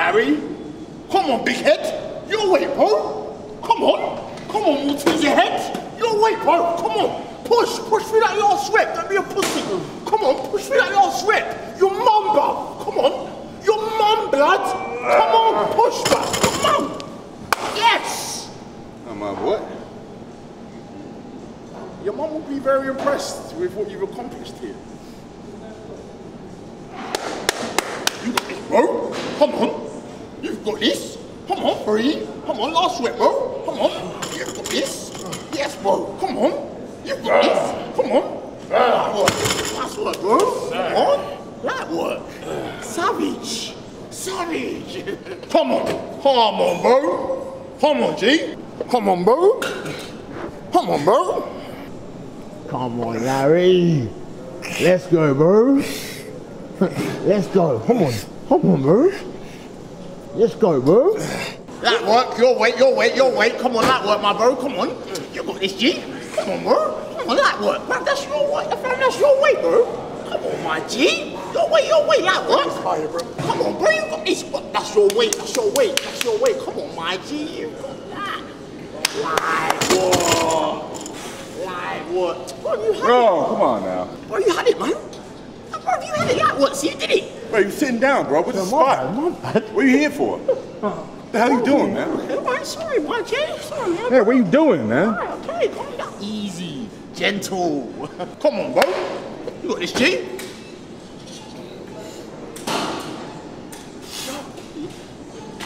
Larry. Come on, big head. Your way, bro. Come on. Come on, Maltese head. Your way, bro. Come on. Push. Push through that last rep. Don't be a pussy. Come on. Push through that last rep. Your mum, bro. Come on. Your mum, blood. Come on. Push, bro. Come on. Yes. I'm uh, what? Your mum will be very impressed with what you've accomplished here. You got this, bro. Come on. You've got this. Come on, three. Come on, last rep, bro. Come on. You've got this. Yes, bro. Come on. You've got this. Come on. Light work. That's work, bro. Come on. Light work. Savage. Savage. Come on. Come on, bro. Come on, G. Come on, bro. Come on, bro. Come on, Larry. Let's go, bro. Let's go. Come on. Come on, bro. Let's go, bro. That work, your weight, your weight, your weight. Come on, that work, my bro. Come on. You got this, G. Come on, bro. Come on, that work. Man, that's your weight. Fam, That's your weight, bro. Come on, my G. Your weight, your weight, that work. Come on, bro. You got this. But that's your weight. That's your weight. That's your weight. Come on, my G. You got that. Light work. Light work. Bro, you had Bro, come on now. it. Bro, you had it, man. Bro, you had it. Light work. See, you did it. Bro, you sitting down, bro. What's the spot? What are you here for? What the hell you doing, man? Okay, man. Sorry, my G. Sorry, man. Hey, what you doing, man? Alright, okay, calm down. Easy, gentle. Come on, bro. You got this, G.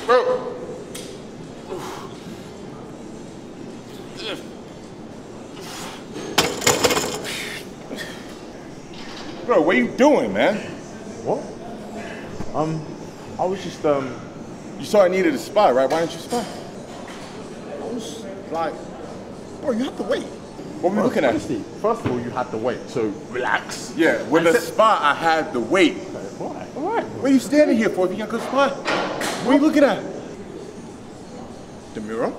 Bro. Bro, what you doing, man? What? Um, I was just, um, You saw I needed a spot, right? Why didn't you spot? I was like, bro, you have to wait. What were we looking at? first of all, you had to wait, so relax. Yeah, with a the spot, I had to wait. Alright, alright. What are you standing here for if you got a good spot? What are you looking at? The mirror?